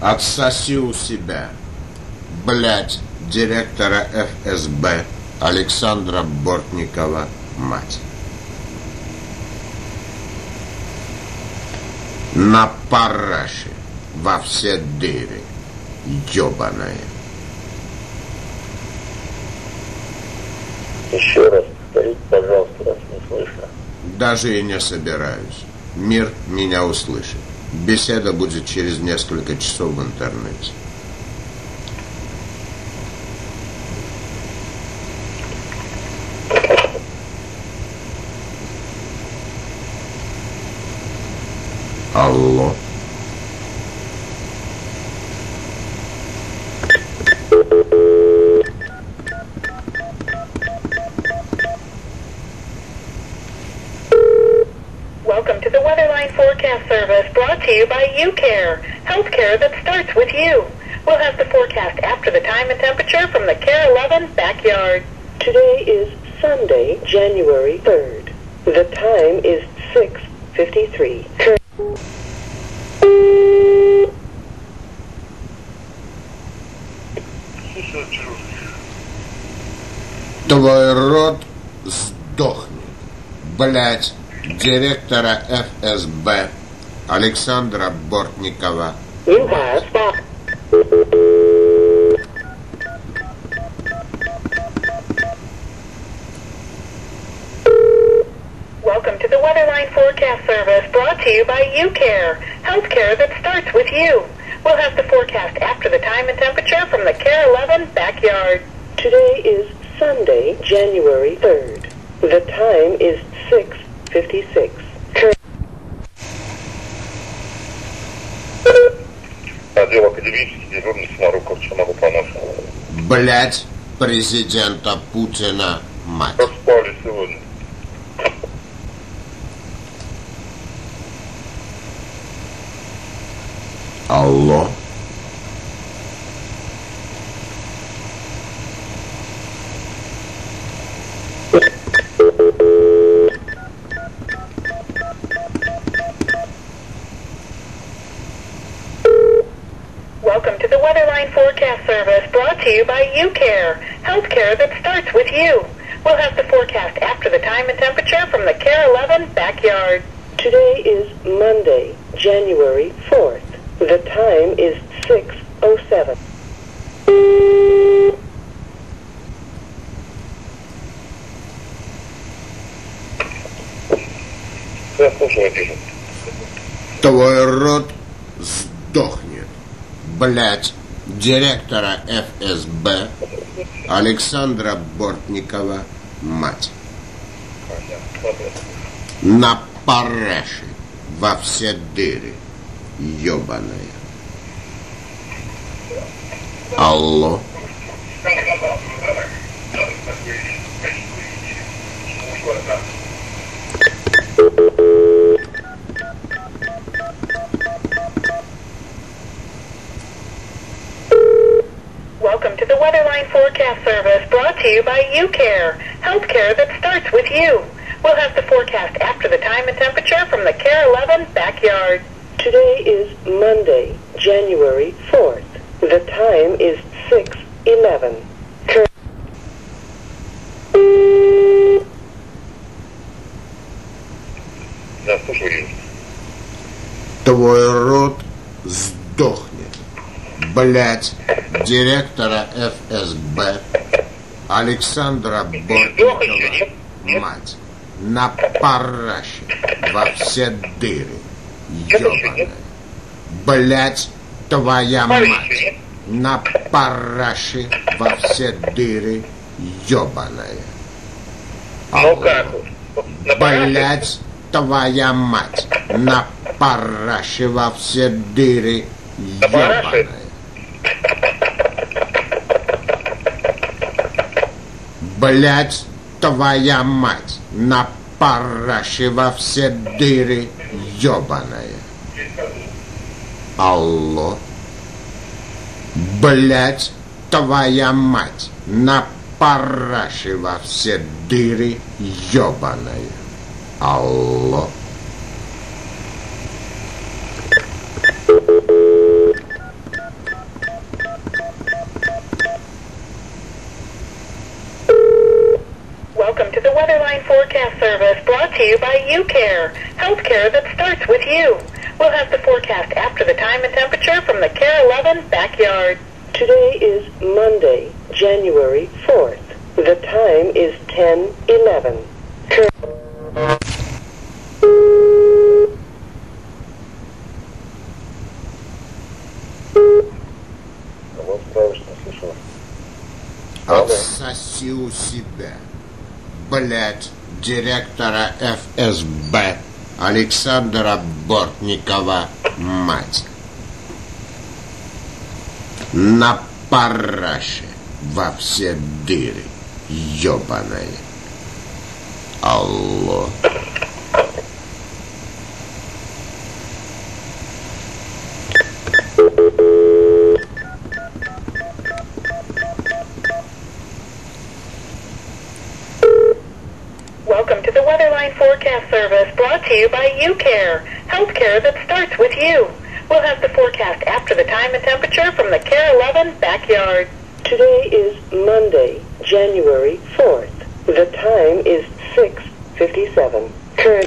Отсоси у себя, блядь, директора ФСБ Александра Бортникова мать. На параше во все дыры, ёбаная. Еще раз повторите, пожалуйста, раз не слышно. Даже и не собираюсь. Мир меня услышит. Беседа будет через несколько часов в интернете. Алло. Weatherline Forecast Service brought to you by UCare, healthcare that starts with you. We'll have the forecast after the time and temperature from the KARE 11 backyard. Today is Sunday, January 3rd. The time is 6.53. Твой рот сдохнет, блять директора ФСБ Александра Бортникова. Welcome to the Weatherline Forecast Service brought to you by UCare, healthcare that starts with you. We'll have the forecast after the time and temperature from the KARE 11 backyard. Today is Sunday, January 3rd. The time is 6 Отдел академический, дежурный Самаруков, чем могу помочь? Блять, президента Путина, мать. Распали сегодня. Алло. to you by UCare, healthcare that starts with you. We'll have the forecast after the time and temperature from the KARE 11 backyard. Today is Monday, January 4th. The time is 6.07. Твой рот сдохнет, блядь. Директора ФСБ Александра Бортникова мать. На параше во все дыры, ёбаная. Алло. airline forecast service brought to you by UCare, healthcare that starts with you. We'll have the forecast after the time and temperature from the KARE 11 backyard. Today is Monday, January 4th. The time is 6:11. Да, The Твой рот сдохнет. Блять, директора ФСБ Александра Бортникова мать. На параше во все дыры. Ёбаная. Блять, твоя мать. На параше во все дыры. Ёбаная. Ну как? Блять, твоя мать. На параше во все дыры. Ёбаная. Блять, твоя мать. На параше во все дыры. Ёбаная. Алло. Блять, твоя мать. На параше во все дыры. Ёбаная. Алло. by UCARE, healthcare that starts with you. We'll have the forecast after the time and temperature from the KARE 11 backyard. Today is Monday, January 4th. The time is 10:11. 11. себя. Блядь, директора ФСБ Александра Бортникова мать. На параше во все дыры, ёбаная. Алло. To you by UCare, healthcare that starts with you. We'll have the forecast after the time and temperature from the KARE 11 backyard. Today is Monday, January 4th. The time is 6:57. Current